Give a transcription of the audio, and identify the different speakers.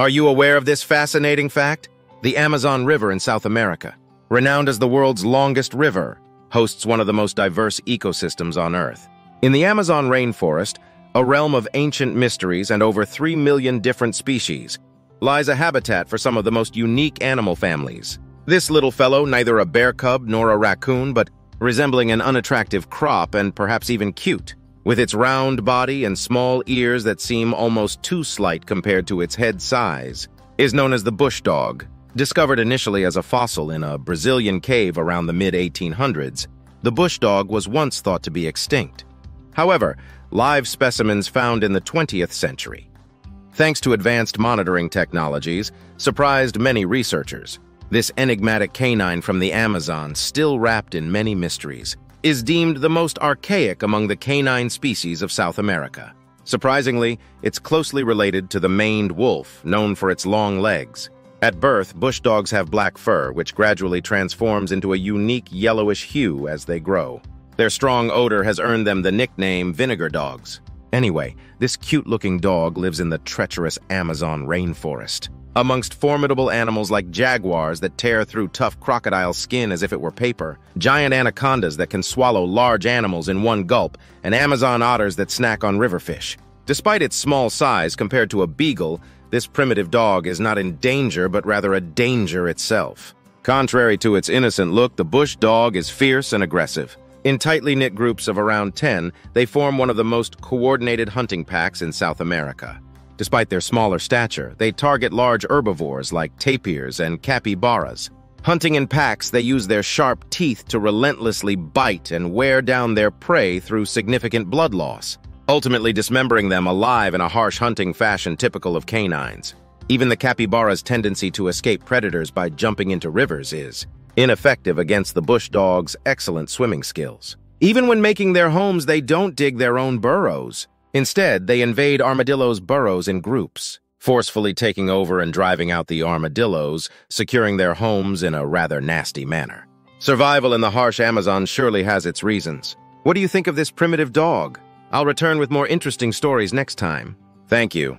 Speaker 1: Are you aware of this fascinating fact? The Amazon River in South America, renowned as the world's longest river, hosts one of the most diverse ecosystems on Earth. In the Amazon rainforest, a realm of ancient mysteries and over 3 million different species, lies a habitat for some of the most unique animal families. This little fellow, neither a bear cub nor a raccoon, but resembling an unattractive crop and perhaps even cute, with its round body and small ears that seem almost too slight compared to its head size, is known as the bush dog. Discovered initially as a fossil in a Brazilian cave around the mid-1800s, the bush dog was once thought to be extinct. However, live specimens found in the 20th century, thanks to advanced monitoring technologies, surprised many researchers. This enigmatic canine from the Amazon, still wrapped in many mysteries, is deemed the most archaic among the canine species of South America. Surprisingly, it's closely related to the maned wolf, known for its long legs. At birth, bush dogs have black fur, which gradually transforms into a unique yellowish hue as they grow. Their strong odor has earned them the nickname vinegar dogs. Anyway, this cute-looking dog lives in the treacherous Amazon rainforest. Amongst formidable animals like jaguars that tear through tough crocodile skin as if it were paper, giant anacondas that can swallow large animals in one gulp, and Amazon otters that snack on river fish. Despite its small size compared to a beagle, this primitive dog is not in danger but rather a danger itself. Contrary to its innocent look, the bush dog is fierce and aggressive. In tightly knit groups of around 10, they form one of the most coordinated hunting packs in South America. Despite their smaller stature, they target large herbivores like tapirs and capybaras. Hunting in packs, they use their sharp teeth to relentlessly bite and wear down their prey through significant blood loss, ultimately dismembering them alive in a harsh hunting fashion typical of canines. Even the capybara's tendency to escape predators by jumping into rivers is ineffective against the bush dog's excellent swimming skills. Even when making their homes, they don't dig their own burrows. Instead, they invade armadillos' burrows in groups, forcefully taking over and driving out the armadillos, securing their homes in a rather nasty manner. Survival in the harsh Amazon surely has its reasons. What do you think of this primitive dog? I'll return with more interesting stories next time. Thank you.